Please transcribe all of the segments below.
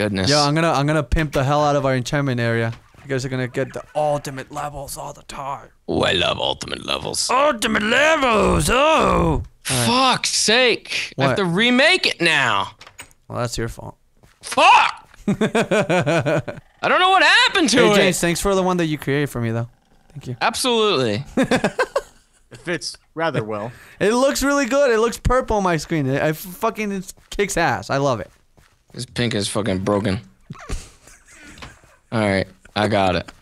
goodness. Yo, I'm gonna I'm gonna pimp the hell out of our enchantment area. You guys are gonna get the ultimate levels all the time. Oh, I love ultimate levels. Ultimate levels, oh. Fuck's sake. I have to remake it now. Well, that's your fault. Fuck! I don't know what happened to Hey it. James, thanks for the one that you created for me though. Thank you. Absolutely. It fits rather well. It looks really good. It looks purple on my screen. It, I fucking it kicks ass. I love it. This pink is fucking broken. Alright, I got it.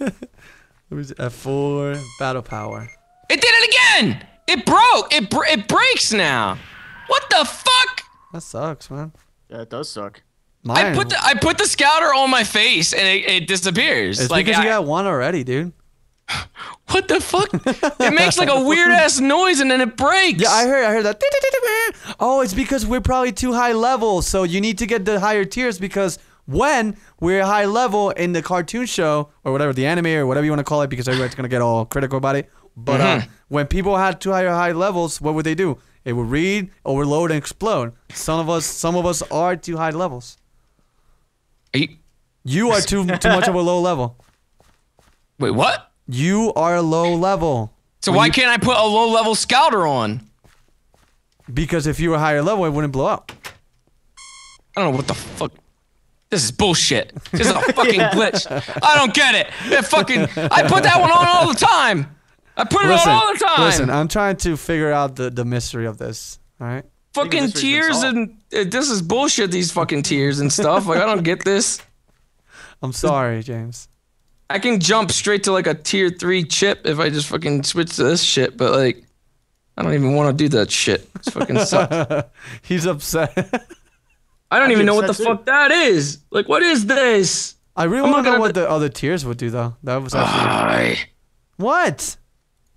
It was F4 battle power. It did it again! It broke! It, br- it breaks now! What the fuck? That sucks, man. Yeah, it does suck. Mine. I put the I put the scouter on my face and it, it disappears. it's like because I- you got one already, dude. What the fuck? it makes like a weird ass noise and then it breaks. Yeah, I heard. I heard that. Oh, it's because we're probably too high level, so you need to get the higher tiers because when we're high level in the cartoon show or whatever, the anime or whatever you want to call it, because everybody's gonna get all critical about it. But uh, when people had too high high levels, what would they do? It would read, overload, and explode. Some of us, some of us are too high levels. You- You are too too much of a low level. wait, what? You are low level. So When why you- can't I put a low level scouter on? Because if you were higher level, it wouldn't blow up. I don't know what the fuck. This is bullshit. This is a fucking glitch. I don't get it. It fucking. I put that one on all the time. I put it Listen, on all the time. listen. I'm trying to figure out the the mystery of this. All right. fucking tears and uh, this is bullshit. These fucking tears and stuff. Like I don't get this. I'm sorry, James. I can jump straight to like a tier three chip if I just fucking switch to this shit. But like, I don't even want to do that shit. It's fucking sucks. He's upset. I don't I'd even know what the too. fuck that is. Like, what is this? I really I'm want to know what the- the other tiers would do, though. That was actually Alright. what?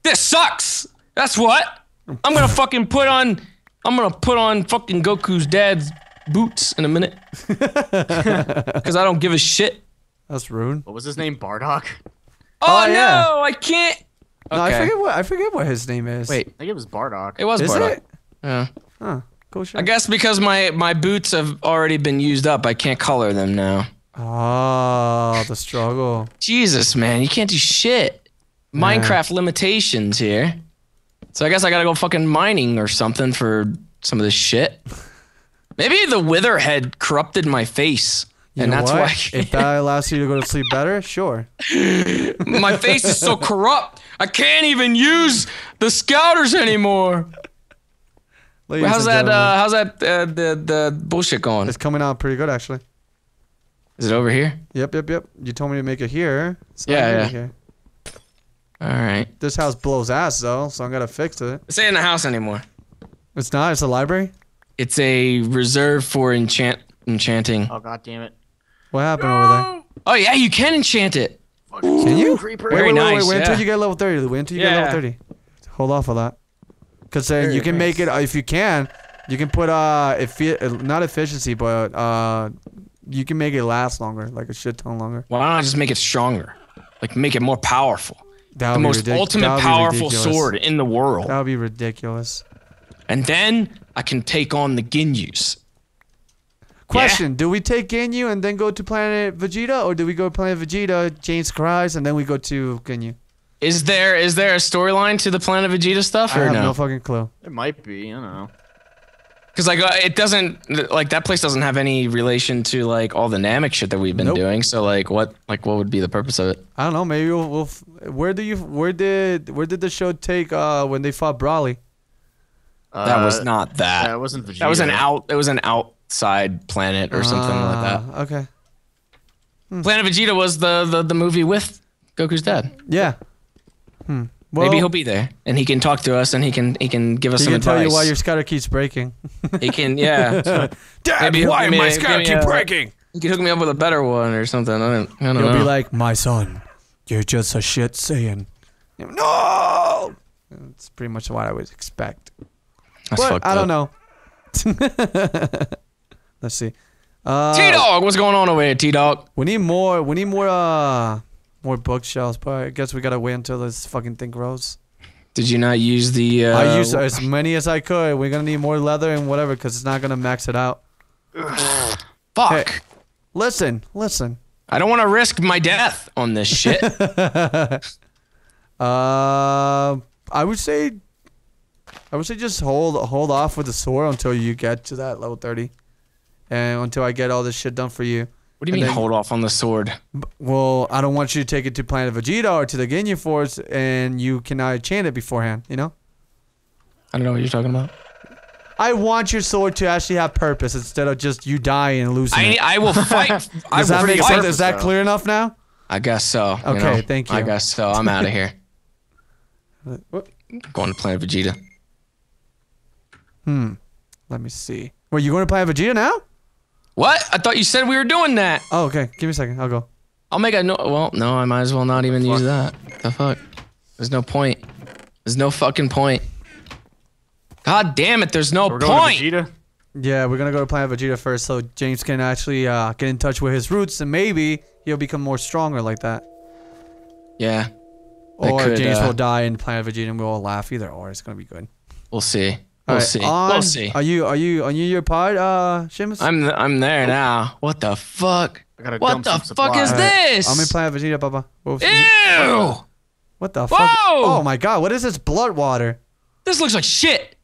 This sucks. That's what. I'm gonna fucking put on. I'm gonna put on fucking Goku's dad's boots in a minute. Because I don't give a shit. That's rude. What was his name? Bardock? Oh, Oh, yeah. no, I can't. No, I forget what I forget what his name is. Wait, I think it was Bardock. it was is Bardock. it? Yeah. Huh. Cool shit. I guess because my my boots have already been used up, I can't color them now. Oh, the struggle. Jesus, man, you can't do shit. Minecraft limitations here. So I guess I gotta go fucking mining or something for some of this shit. Maybe the witherhead corrupted my face, You and that's what? why if that allows you to go to sleep better, sure. my face is so corrupt. I can't even use the scouters anymore. Ladies How's that? Uh, how's that? Uh, the the bullshit going? it's coming out pretty good, actually. Is it over here? Yep, yep, yep. You told me to make it here. So Yeah, I made it yeah. Here. All right. This house blows ass though, so I'm gonna fix it. This ain't in the house anymore. It's not. It's a library. It's a reserve for enchant enchanting. Oh god damn it. What happened over there? Oh yeah, you can enchant it. Can you? Creeper. Very wait, wait, nice, Wait, wait yeah. until you get level 30. Wait until you get level 30. Hold off of that. Because then Very you can make it, uh, if you can, you can put, uh, effi- uh, not efficiency, but, uh, you can make it last longer, like a shit ton longer. Why don't I just make it stronger? Like make it more powerful. That The would be most ridic- that ultimate would be powerful ridiculous. sword in the world. That would be ridiculous. And then I can take on the Ginyus. Question: Do we take Ginyu and then go to Planet Vegeta, or do we go to Planet Vegeta, James Christ, and then we go to Ginyu? Is there is there a storyline to the Planet Vegeta stuff I or have no no? fucking clue. It might be. I don't know. Because like uh, it doesn't like that place doesn't have any relation to like all the Namek shit that we've been Nope. doing. So like what like what would be the purpose of it? I don't know. Maybe we'll. we'll f- where do you? Where did? Where did the show take? Uh, when they fought Broly? That was Uh, not that. That wasn't Vegeta. that was an out. It was an outside planet or something like that. Ah, Okay. Planet Vegeta was the, the the movie with Goku's dad. Yeah. Hmm. Well, Maybe he'll be there and he can talk to us and he can he can give us he some can tell you advice. why your scouter keeps breaking. he can yeah. Dad, Maybe he'll give me a- give me a- breaking? He can hook me up with a better one or something. I don't, I don't He'll know. be like, "My son, you're just a shit Saiyan." No. That's pretty much what I would expect. That's but fucked I up. don't know. Let's see. Uh, T Dog, what's going on over here, T Dog? We need more. We need more. Uh, more bookshelves. But I guess we gotta wait until this fucking thing grows. Did you not use the? Uh, I used as many as I could. We're gonna need more leather and whatever, cause it's not gonna max it out. Fuck. Hey. Listen, listen. I don't want to risk my death on this shit. Uh, I would say, I would say just hold hold off with the sword until you get to that level thirty, and until I get all this shit done for you. What do you And mean then- hold off on the sword? Well, I don't want you to take it to Planet Vegeta or to the Ginyu Force, and you cannot enchant it beforehand. You know. I don't know what you're talking about. I want your sword to actually have purpose instead of just you dying and losing I it. I will fight. I Does will that make sense? Is that clear enough now? I guess so. you Okay, know. thank you. I guess so. I'm out of here. What? Going to Planet Vegeta. Hmm. Let me see. Wait, you going to Planet Vegeta now? What? I thought you said we were doing that. Oh, okay. Give me a second. I'll go. I'll make a no. Well, no, I might as well not even use that. The fuck? There's no point. There's no fucking point. God damn it! There's no We're going point. to Vegeta. Yeah, we're gonna go to Planet Vegeta first, so James can actually uh, get in touch with his roots, and maybe he'll become more stronger like that. Yeah, Or could, James uh, will die in Planet Vegeta, and we'll all laugh. Either or, it's gonna be good. we'll see. All We'll right, see. on- We'll see. Are you are you are you your part, uh, Seamus? I'm th- I'm there now. What the fuck? I What the some fuck is supplies. Alright, this? I'm in Planet Vegeta, Baba. Whoa. Ew! What the fuck? Whoa! Oh my god, what is this blood water? This looks like shit.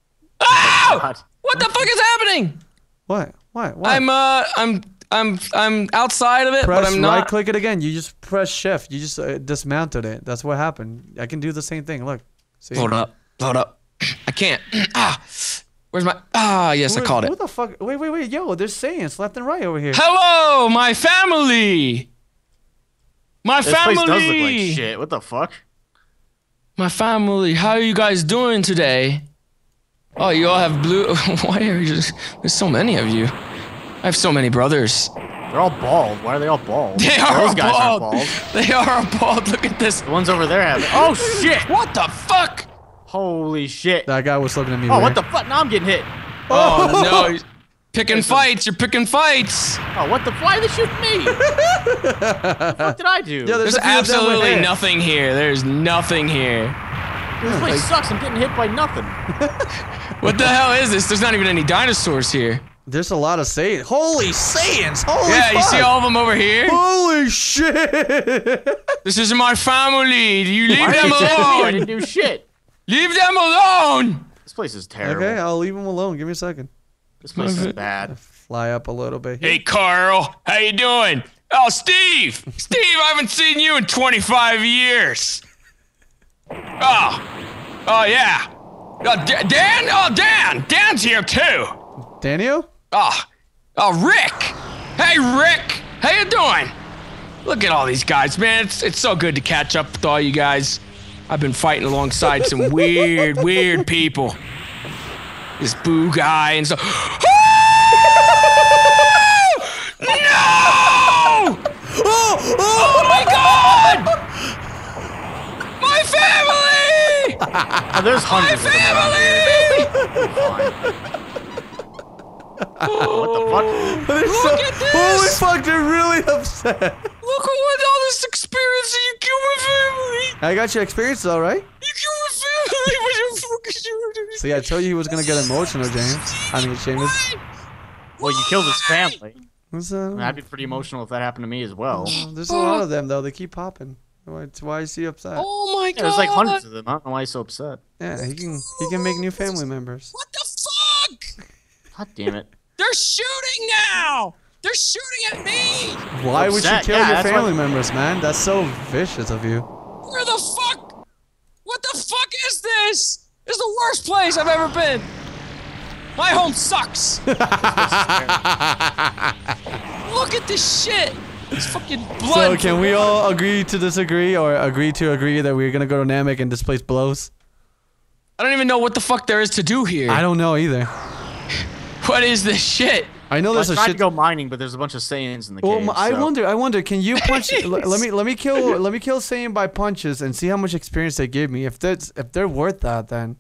Ow! God. What the fuck is happening? What? What? What? I'm uh I'm I'm I'm outside of it, press but I'm not. right click it again. You just press shift. You just uh, dismounted it. That's what happened. I can do the same thing. Look. See? Hold up. Hold up. I can't. Ah. Where's my Ah, yes, I Who- called Who it. the fuck? Wait, wait, wait. Yo, there's Saiyans left and right over here. Hello, my family. My This family. place does look like shit. What the fuck? My family. How are you guys doing today? Oh, you all have blue. Why are you? Just, there's so many of you. I have so many brothers. They're all bald. Why are they all bald? They are Those guys bald. aren't bald. They are all bald. Look at this. The ones over there have. Oh shit! What the fuck? Holy shit! That guy was looking at me. Oh, weird. what the fuck? Now I'm getting hit. Oh, oh no! you're Picking fights. You're picking fights. Oh, what the? Why are they shooting me? what the fuck did I do? Yeah, There's a few of them with absolutely nothing here. There's nothing here. this place sucks. I'm getting hit by nothing. What the hell is this? There's not even any dinosaurs here. There's a lot of Saiyans. Holy Saiyans! Holy Yeah, you see all of them over here? Holy shit! This is my family. You leave Why them are you attacking me? I didn't do shit. Leave them alone. This place is terrible. okay, I'll leave them alone. Give me a second. This place is bad. Fly up a little bit. Hey, Carl. How you doing? Oh, Steve. Steve, I haven't seen you in 25 years. Oh. Oh, yeah. Oh, D- Dan? Oh, Dan. Dan's here, too. Daniel? Oh. Oh, Rick. Hey, Rick. How you doing? Look at all these guys, man. It's, it's so good to catch up with all you guys. I've been fighting alongside some weird, weird people. This boo guy and so. no! Oh! Oh my god! My family! Oh, there's My hundreds of them family! What the fuck? Oh. They're Look at this! Holy fuck, they're really upset. I got your experience though, right? You kill my family! What the fuck is you doing? See, I told you he was gonna get emotional, James. I mean, Seamus. Why? Well, you killed his family. What's, I uh, mean, I'd be pretty emotional if that happened to me as well. Yeah, there's a lot of them though. They keep popping. Why, why is he upset? Oh my god! there's like hundreds of them. I don't know why he's so upset. Yeah, he can he can make new family members. What the fuck? God damn it. They're shooting now! They're shooting at me! Why would you kill yeah, your family why- members, man? That's so vicious of you. Where the fuck? What the fuck is this? This is the worst place I've ever been. My home sucks. Look at this shit. It's fucking blood. So can we all agree to disagree, or agree to agree that we're gonna go to Namek and displace blows? I don't even know what the fuck there is to do here. I don't know either. What is this shit? I know Well, I there's a tried shit. to go mining, but there's a bunch of Saiyans in the Well, cave. I so- wonder. I wonder. Can you punch? Let me let me kill let me kill Saiyan by punches and see how much experience they give me. If that's if they're worth that, then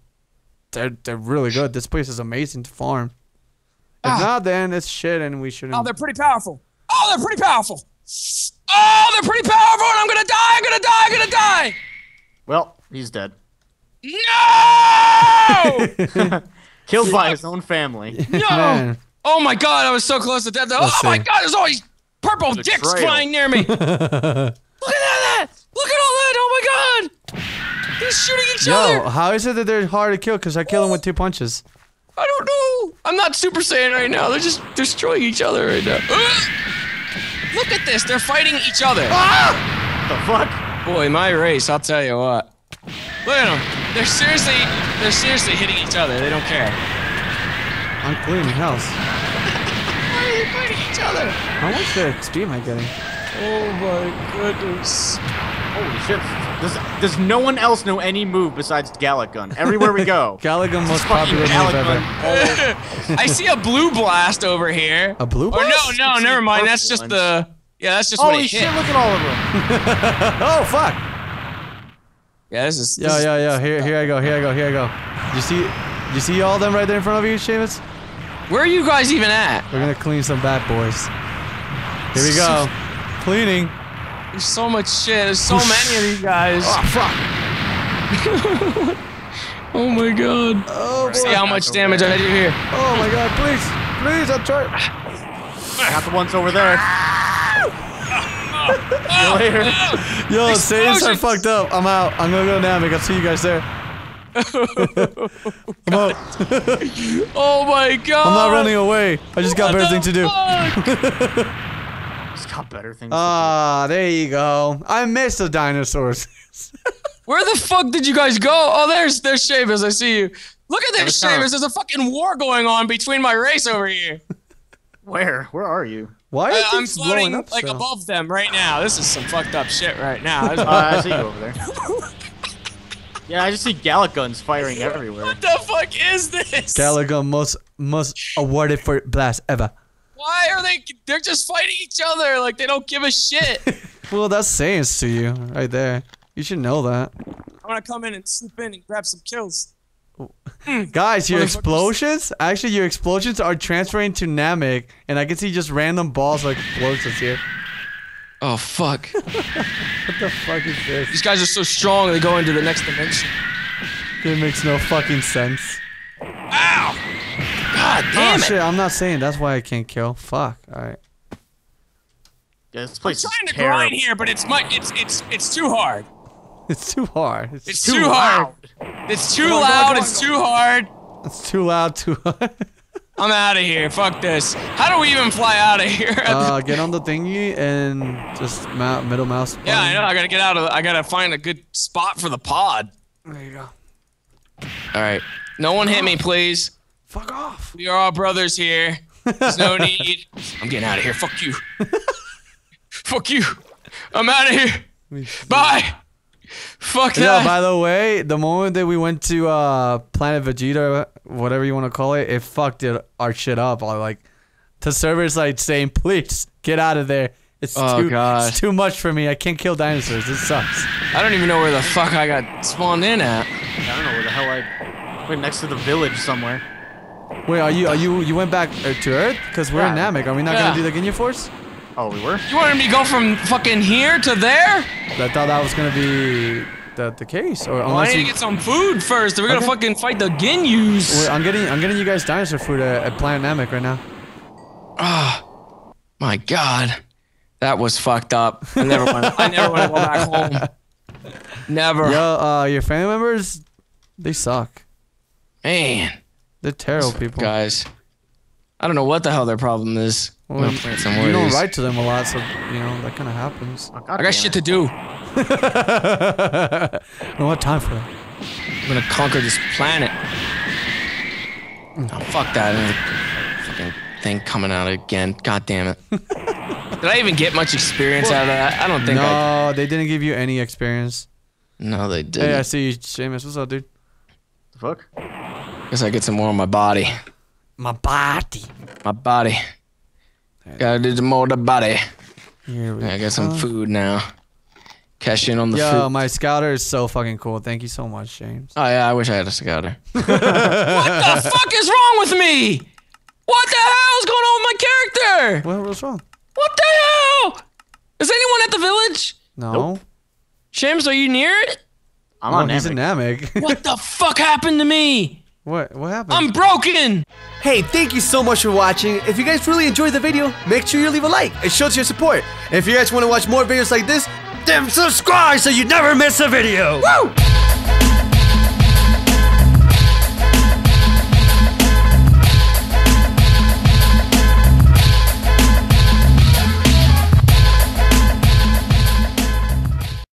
they're they're really good. This place is amazing to farm. If Ah. not, then it's shit, and we shouldn't. Oh, they're pretty powerful. Oh, they're pretty powerful. Oh, they're pretty powerful, and I'm gonna die. I'm gonna die. I'm gonna die. Well, he's dead. No! Killed by his own family. no! Man, Oh my god, I was so close to death. Oh Let's my see. god, there's all these purple dicks Betrayal. flying near me. Look at that! Look at all that! Oh my god! They're shooting each Yo, other. how is it that they're hard to kill? Because I killed them with two punches. I don't know. I'm not Super Saiyan right now. They're just destroying each other right now. Look at this. They're fighting each other. Ah! The fuck? Boy, my race. I'll tell you what. Look at them. They're seriously, they're seriously hitting each other. They don't care. I'm cleaning house. Why are they fighting each other? How much XP am I getting? Oh my goodness. Holy shit. Does, does no one else know any move besides Galick Gun? Everywhere we go. Galaga most Fucking popular move Galick ever. Gun. I see a blue blast over here. A blue blast? Or no, no, It's never mind. That's just ones. the. Yeah, that's just Holy it shit, hit. look at all of them. Oh fuck! Yeah, this is. this Yeah, yeah, yeah. Here, here I go. Here I go. Here I go. You see, you see all of them right there in front of you, Seamus? Where are you guys even at? We're gonna clean some bad boys. Here we go. Cleaning. There's so much shit. There's so many of these guys. Oh fuck! Oh my god. Oh See how much damage I do here. Oh my god! Please, please, I'm trying. I got the ones over there. See you later. Yo, oh, saves oh. are fucked up. I'm out. I'm gonna go Namek. I'll see you guys there. I'm out. Oh my god. I'm not running away. I just got What better things to do. fuck? Just got better things. Ah, there you go. I miss the dinosaurs. Where the fuck did you guys go? Oh, there's there's Seamus. I see you. Look at this, was. There's a fucking war going on between my race over here. Where? Where are you? Why are I, I'm things floating up like so? above them right now. This is some fucked up shit right now. Uh, I see you over there. Yeah, I just see Galick guns firing everywhere. what the fuck is this? Galaga most most awarded for blast ever. Why are they? They're just fighting each other like they don't give a shit. Well, that's Saiyans to you right there. You should know that. I want to come in and swoop in and grab some kills. Guys, your explosions, actually your explosions are transferring to Namek, and I can see just random balls like explosives here. Oh fuck! What the fuck is this? These guys are so strong. They go into the next dimension. It makes no fucking sense. Ow! God oh, damn oh it! shit, I'm not saying that's why I can't kill. Fuck. Alright. Yeah, this place I'm is trying to terrible. grind here, but it's my it's it's it's too hard. It's too hard. It's, It's Too too, hard. loud. It's too on, come on, loud. come on, it's too hard. it's too loud, too hard. I'm out of here. Fuck this. How do we even fly out of here? uh, get on the thingy and just mou- middle mouse. yeah, I know. I gotta get out of. I gotta find a good spot for the pod. There you go. All right. No one hit me, please. Fuck off. We are all brothers here. There's no need. I'm getting out of here. Fuck you. Fuck you. I'm out of here. Bye. Fuck Yeah, by the way, the moment that we went to uh Planet Vegeta, whatever you want to call it, it fucked it, our shit up. I like the server's like saying, "Please get out of there. It's Oh, too God. it's too much for me. I can't kill dinosaurs. This sucks." I don't even know where the fuck I got spawned in at. I don't know where the hell I went next to the village somewhere. Wait, are you are you you went back uh, to Earth? Cause we're in Yeah. Namek. Are we not Yeah. gonna do the Ginyu Force? Oh, we were? You wanted me to go from fucking here to there? I thought that was gonna be the the case. Or Well, I unless need to get some food first. We're gonna Okay. fucking fight the Ginyus. Wait, I'm getting I'm getting you guys dinosaur food at, at Planet Namek right now. Ah, oh, My God, that was fucked up. I never want. I never want to go back home. Never. Yo, uh, your family members, they suck. Man, They're terrible people. guys. I don't know what the hell their problem is. I'm Well, gonna plant you more don't write to them a lot, so you know that kind of happens. Oh, I got shit to do. I don't have time for that. I'm gonna conquer this planet. Oh, fuck that. Fucking thing coming out again. God damn it. Did I even get much experience out of that? I don't think I. No, they didn't give you any experience. No, they did. Hey, I see you, Seamus. What's up, dude? The fuck? Guess I get some more on my body. My body. My body. Gotta do some more of the body. Here we I got some food now. Cash in on the Yo, food. my scouter is so fucking cool. Thank you so much, James. Oh yeah, I wish I had a scouter. what the fuck is wrong with me? What the hell is going on with my character? What, what's wrong? What the hell? Is anyone at the village? No. Nope. Shams, are you near it? I'm Oh, on he's in Namek. Namek. What the fuck happened to me? What? What happened? I'm broken. Hey, thank you so much for watching. If you guys really enjoyed the video, make sure you leave a like. It shows your support. And if you guys want to watch more videos like this, then subscribe so you never miss a video. Woo!